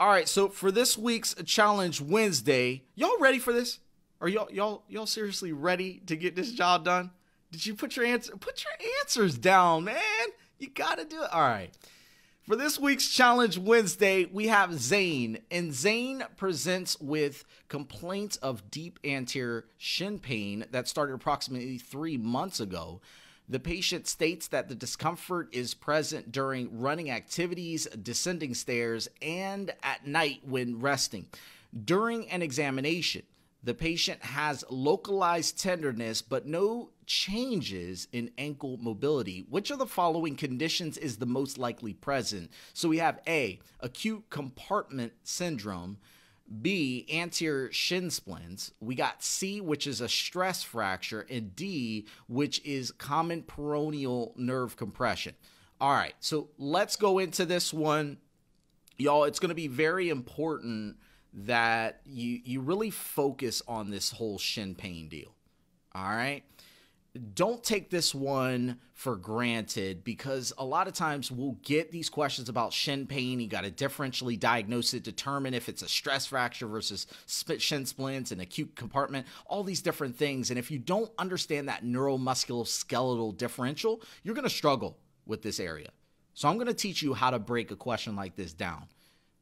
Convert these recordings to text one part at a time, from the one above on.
All right, so for this week's challenge Wednesday, y'all ready for this? Are y'all y'all y'all seriously ready to get this job done? Did you put your answer put your answers down, man? You got to do it. All right. For this week's Challenge Wednesday, we have Zane, and Zane presents with complaints of deep anterior shin pain that started approximately three months ago. The patient states that the discomfort is present during running activities, descending stairs, and at night when resting. During an examination, the patient has localized tenderness but no changes in ankle mobility. Which of the following conditions is the most likely present? So we have A, acute compartment syndrome. B, anterior shin splints. We got C, which is a stress fracture, and D, which is common peroneal nerve compression. All right, so let's go into this one. Y'all, it's going to be very important that you you really focus on this whole shin pain deal. All right? Don't take this one for granted because a lot of times we'll get these questions about shin pain. You got to differentially diagnose it, determine if it's a stress fracture versus shin splints and acute compartment, all these different things. And if you don't understand that neuromusculoskeletal differential, you're going to struggle with this area. So I'm going to teach you how to break a question like this down.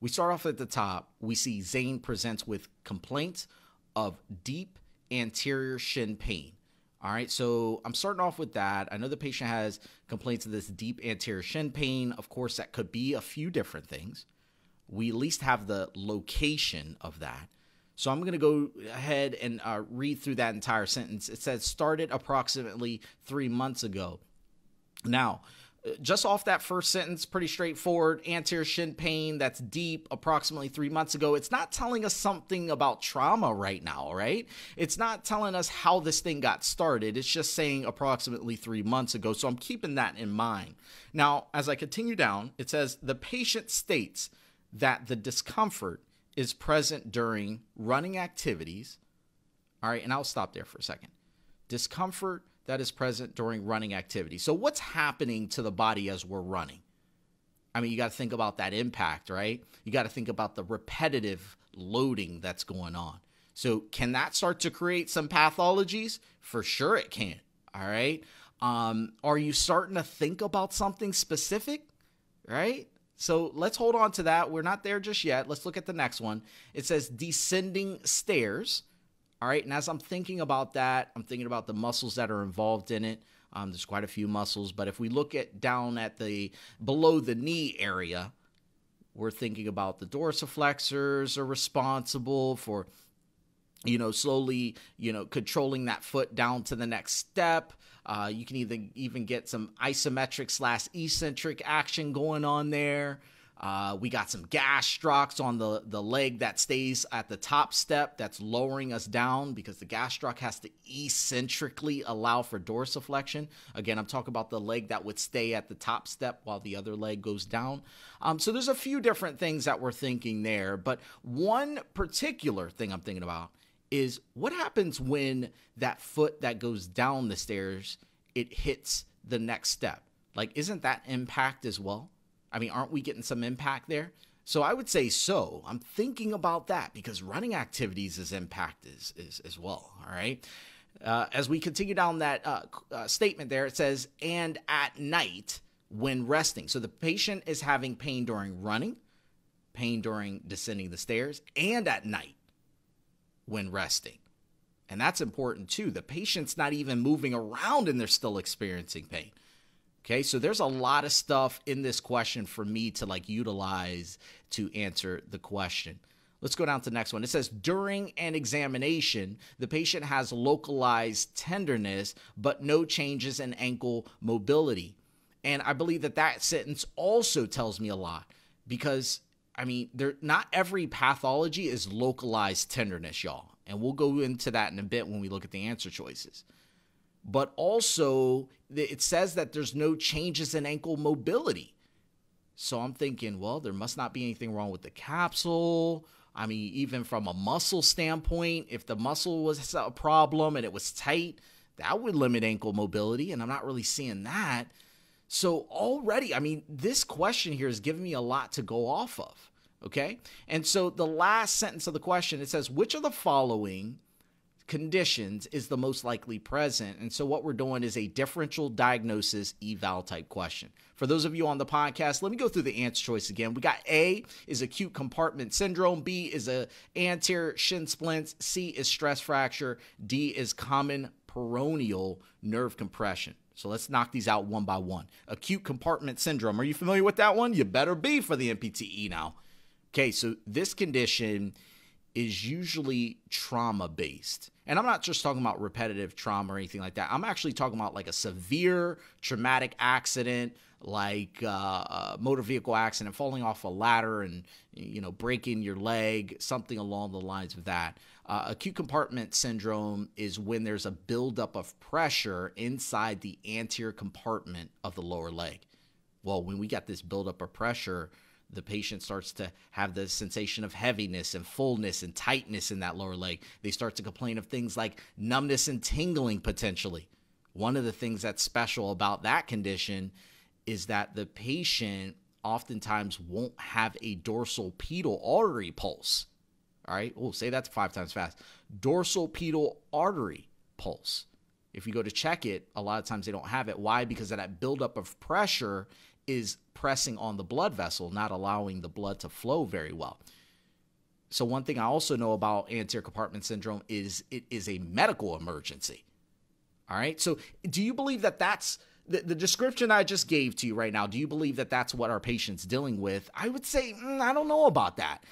We start off at the top. We see Zane presents with complaints of deep anterior shin pain. All right, so I'm starting off with that. I know the patient has complaints of this deep anterior shin pain. Of course, that could be a few different things. We at least have the location of that. So I'm going to go ahead and uh, read through that entire sentence. It says started approximately three months ago. Now, just off that first sentence, pretty straightforward. Anterior shin pain that's deep approximately three months ago. It's not telling us something about trauma right now, right? It's not telling us how this thing got started. It's just saying approximately three months ago. So I'm keeping that in mind. Now, as I continue down, it says the patient states that the discomfort is present during running activities. All right, and I'll stop there for a second. Discomfort that is present during running activity. So, what's happening to the body as we're running? I mean, you got to think about that impact, right? You got to think about the repetitive loading that's going on. So, can that start to create some pathologies? For sure, it can. All right. Um, are you starting to think about something specific? Right. So let's hold on to that. We're not there just yet. Let's look at the next one. It says descending stairs. All right. And as I'm thinking about that, I'm thinking about the muscles that are involved in it. Um, there's quite a few muscles, but if we look at down at the below the knee area, we're thinking about the dorsiflexors are responsible for, you know, slowly, you know, controlling that foot down to the next step. Uh, you can even even get some isometric slash eccentric action going on there. Uh, we got some gastrocs on the, the leg that stays at the top step that's lowering us down because the gastroc has to eccentrically allow for dorsiflexion. Again, I'm talking about the leg that would stay at the top step while the other leg goes down. Um, so there's a few different things that we're thinking there, but one particular thing I'm thinking about is what happens when that foot that goes down the stairs it hits the next step. Like, isn't that impact as well? I mean, aren't we getting some impact there? So I would say so. I'm thinking about that because running activities is impact is, is as well. All right. Uh, as we continue down that uh, uh, statement there, it says, and at night when resting. So the patient is having pain during running, pain during descending the stairs, and at night when resting. And that's important too. The patient's not even moving around and they're still experiencing pain. Okay, so there's a lot of stuff in this question for me to like utilize to answer the question. Let's go down to the next one. It says during an examination, the patient has localized tenderness but no changes in ankle mobility. And I believe that that sentence also tells me a lot because I mean, there not every pathology is localized tenderness, y'all. And we'll go into that in a bit when we look at the answer choices but also it says that there's no changes in ankle mobility. So I'm thinking, well, there must not be anything wrong with the capsule. I mean, even from a muscle standpoint, if the muscle was a problem and it was tight, that would limit ankle mobility. And I'm not really seeing that. So already, I mean, this question here is giving me a lot to go off of. Okay. And so the last sentence of the question it says, which of the following conditions is the most likely present? And so what we're doing is a differential diagnosis eval type question. For those of you on the podcast, let me go through the answer choice again. We got A is acute compartment syndrome, B is a anterior shin splints, C is stress fracture, D is common peroneal nerve compression. So let's knock these out one by one. Acute compartment syndrome. Are you familiar with that one? You better be for the NPTE now. Okay, so this condition is usually trauma based. And I'm not just talking about repetitive trauma or anything like that. I'm actually talking about like a severe traumatic accident, like uh, a motor vehicle accident, falling off a ladder and you know breaking your leg, something along the lines of that. Uh, acute compartment syndrome is when there's a buildup of pressure inside the anterior compartment of the lower leg. Well, when we got this buildup of pressure, the patient starts to have the sensation of heaviness and fullness and tightness in that lower leg. They start to complain of things like numbness and tingling potentially. One of the things that's special about that condition is that the patient oftentimes won't have a dorsal pedal artery pulse. All right, oh, say that five times fast. Dorsal pedal artery pulse. If you go to check it, a lot of times they don't have it. Why? Because of that buildup of pressure is pressing on the blood vessel, not allowing the blood to flow very well. So, one thing I also know about anterior compartment syndrome is it is a medical emergency. All right. So, do you believe that that's the, the description I just gave to you right now? Do you believe that that's what our patient's dealing with? I would say, mm, I don't know about that.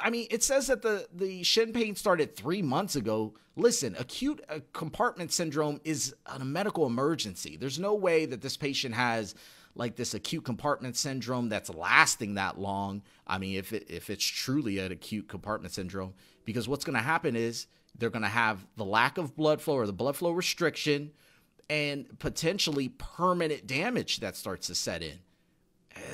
I mean, it says that the, the shin pain started three months ago. Listen, acute uh, compartment syndrome is a medical emergency. There's no way that this patient has like this acute compartment syndrome that's lasting that long. I mean, if it, if it's truly an acute compartment syndrome, because what's going to happen is they're going to have the lack of blood flow or the blood flow restriction and potentially permanent damage that starts to set in.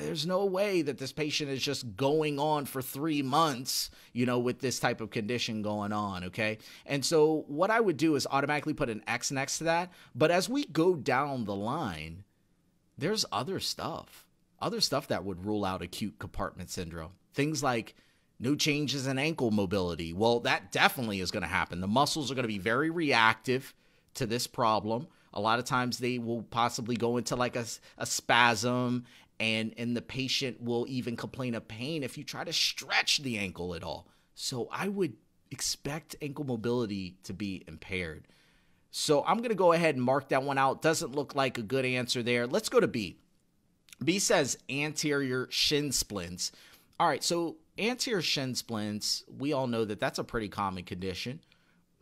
There's no way that this patient is just going on for three months, you know, with this type of condition going on. Okay. And so, what I would do is automatically put an X next to that. But as we go down the line, there's other stuff, other stuff that would rule out acute compartment syndrome. Things like no changes in ankle mobility. Well, that definitely is going to happen. The muscles are going to be very reactive to this problem. A lot of times they will possibly go into like a, a spasm and and the patient will even complain of pain if you try to stretch the ankle at all. So I would expect ankle mobility to be impaired. So I'm going to go ahead and mark that one out. Doesn't look like a good answer there. Let's go to B. B says anterior shin splints. All right, so anterior shin splints, we all know that that's a pretty common condition.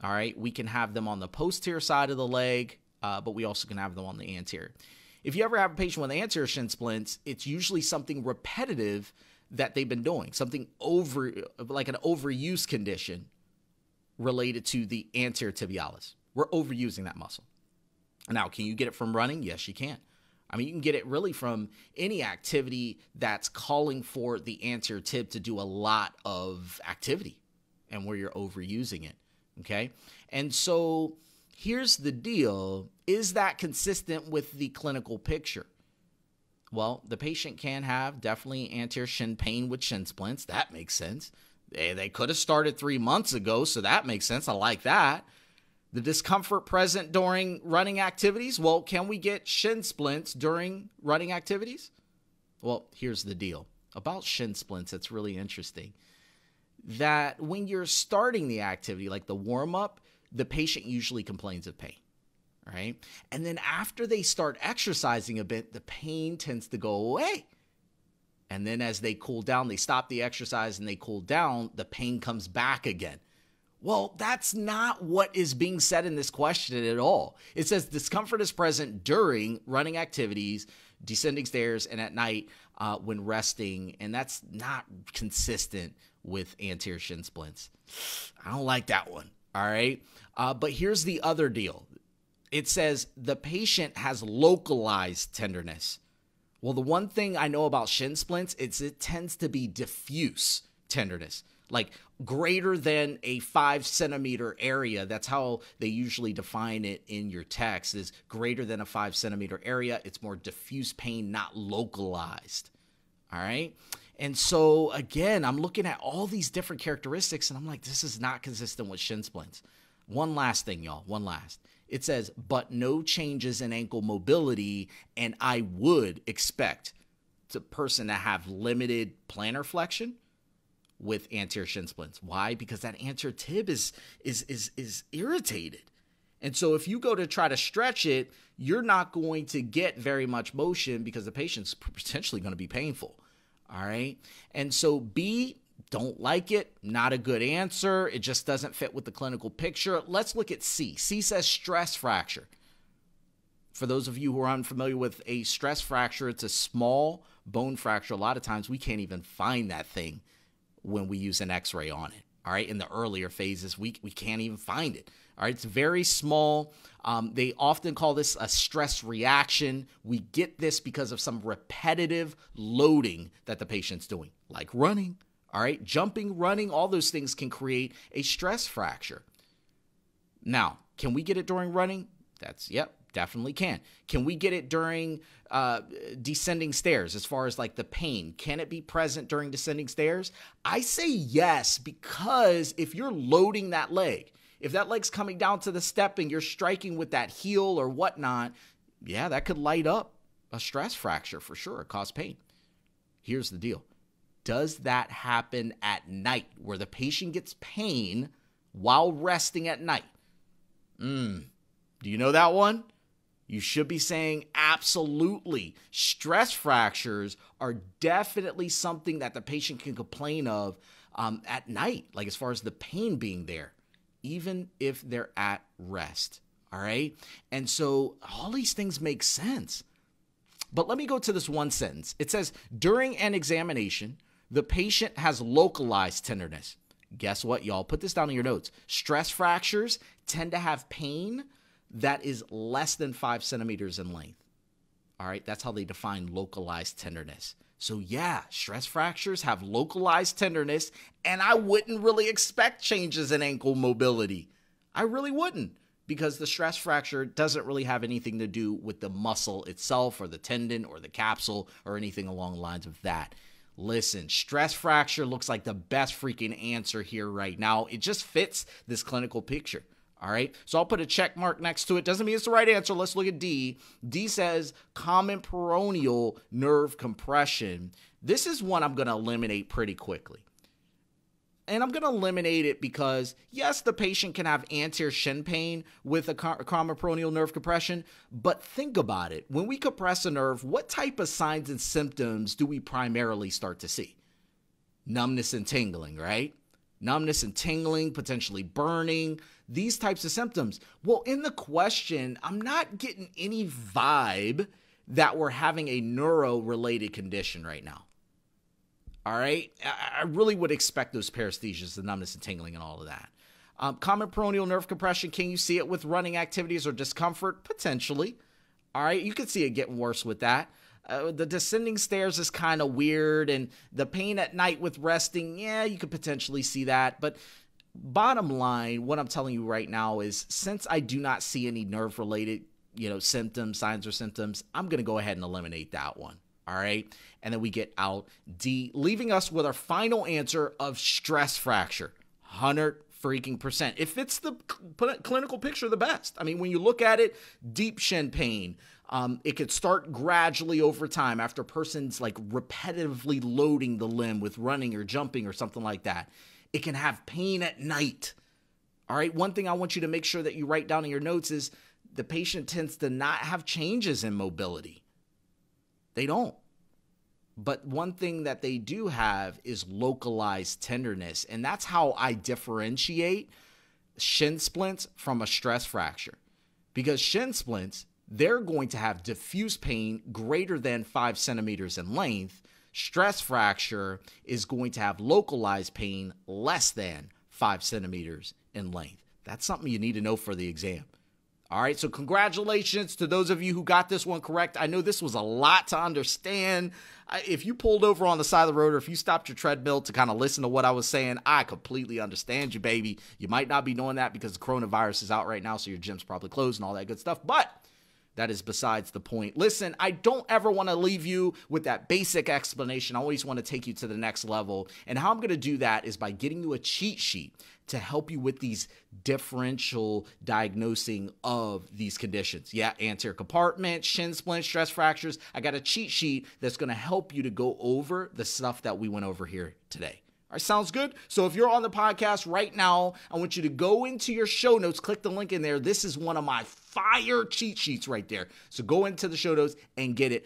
All right, we can have them on the posterior side of the leg, uh, but we also can have them on the anterior. If you ever have a patient with anterior shin splints, it's usually something repetitive that they've been doing, something over, like an overuse condition related to the anterior tibialis. We're overusing that muscle. Now, can you get it from running? Yes, you can. I mean, you can get it really from any activity that's calling for the anterior tib to do a lot of activity and where you're overusing it. Okay. And so here's the deal is that consistent with the clinical picture? Well, the patient can have definitely anterior shin pain with shin splints. That makes sense. They, they could have started three months ago, so that makes sense. I like that. The discomfort present during running activities? Well, can we get shin splints during running activities? Well, here's the deal about shin splints, it's really interesting that when you're starting the activity, like the warm up, the patient usually complains of pain, right? And then after they start exercising a bit, the pain tends to go away. And then as they cool down, they stop the exercise and they cool down, the pain comes back again. Well, that's not what is being said in this question at all. It says discomfort is present during running activities, descending stairs, and at night uh, when resting, and that's not consistent with anterior shin splints. I don't like that one. All right. Uh, but here's the other deal it says the patient has localized tenderness. Well, the one thing I know about shin splints is it tends to be diffuse tenderness like greater than a five centimeter area. That's how they usually define it in your text is greater than a five centimeter area. It's more diffuse pain, not localized. All right. And so again, I'm looking at all these different characteristics and I'm like, this is not consistent with shin splints. One last thing, y'all. One last. It says, but no changes in ankle mobility, and I would expect the person to have limited plantar flexion with anterior shin splints. Why? Because that anterior tib is is is is irritated. And so if you go to try to stretch it, you're not going to get very much motion because the patient's potentially going to be painful. All right? And so B don't like it, not a good answer. It just doesn't fit with the clinical picture. Let's look at C. C says stress fracture. For those of you who are unfamiliar with a stress fracture, it's a small bone fracture. A lot of times we can't even find that thing when we use an x ray on it. All right. In the earlier phases, we, we can't even find it. All right. It's very small. Um, they often call this a stress reaction. We get this because of some repetitive loading that the patient's doing, like running. All right. Jumping, running, all those things can create a stress fracture. Now, can we get it during running? That's, yep, definitely can. Can we get it during uh, descending stairs as far as like the pain? Can it be present during descending stairs? I say yes, because if you're loading that leg, if that leg's coming down to the step and you're striking with that heel or whatnot, yeah, that could light up a stress fracture for sure, cause pain. Here's the deal Does that happen at night where the patient gets pain while resting at night? Mm. Do you know that one? You should be saying absolutely. Stress fractures are definitely something that the patient can complain of um, at night, like as far as the pain being there, even if they're at rest. All right. And so all these things make sense. But let me go to this one sentence. It says, during an examination, the patient has localized tenderness. Guess what, y'all? Put this down in your notes. Stress fractures tend to have pain that is less than five centimeters in length. All right, that's how they define localized tenderness. So, yeah, stress fractures have localized tenderness, and I wouldn't really expect changes in ankle mobility. I really wouldn't because the stress fracture doesn't really have anything to do with the muscle itself or the tendon or the capsule or anything along the lines of that. Listen, stress fracture looks like the best freaking answer here right now. It just fits this clinical picture. All right. So I'll put a check mark next to it. Doesn't mean it's the right answer. Let's look at D. D says common peroneal nerve compression. This is one I'm going to eliminate pretty quickly. And I'm going to eliminate it because, yes, the patient can have anterior shin pain with a common peroneal nerve compression, but think about it. When we compress a nerve, what type of signs and symptoms do we primarily start to see? Numbness and tingling, right? Numbness and tingling, potentially burning, these types of symptoms. Well, in the question, I'm not getting any vibe that we're having a neuro related condition right now. All right. I really would expect those paresthesias, the numbness and tingling, and all of that. Um, common peroneal nerve compression. Can you see it with running activities or discomfort? Potentially. All right. You could see it getting worse with that. Uh, the descending stairs is kind of weird, and the pain at night with resting, yeah, you could potentially see that. But bottom line, what I'm telling you right now is since I do not see any nerve related, you know, symptoms, signs or symptoms, I'm going to go ahead and eliminate that one. All right. And then we get out D, leaving us with our final answer of stress fracture. 100 freaking percent. It fits the cl- clinical picture the best. I mean, when you look at it, deep shin pain, um, it could start gradually over time after a person's like repetitively loading the limb with running or jumping or something like that. It can have pain at night. All right. One thing I want you to make sure that you write down in your notes is the patient tends to not have changes in mobility. They don't. But one thing that they do have is localized tenderness. And that's how I differentiate shin splints from a stress fracture. Because shin splints, they're going to have diffuse pain greater than five centimeters in length stress fracture is going to have localized pain less than five centimeters in length. That's something you need to know for the exam. All right, so congratulations to those of you who got this one correct. I know this was a lot to understand. If you pulled over on the side of the road or if you stopped your treadmill to kind of listen to what I was saying, I completely understand you, baby. You might not be knowing that because the coronavirus is out right now, so your gym's probably closed and all that good stuff. But that is besides the point. Listen, I don't ever want to leave you with that basic explanation. I always want to take you to the next level. And how I'm going to do that is by getting you a cheat sheet to help you with these differential diagnosing of these conditions. Yeah, anterior compartment, shin splint, stress fractures. I got a cheat sheet that's going to help you to go over the stuff that we went over here today. All right, sounds good. So if you're on the podcast right now, I want you to go into your show notes, click the link in there. This is one of my fire cheat sheets right there. So go into the show notes and get it.